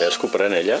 Veus que ho pren ella?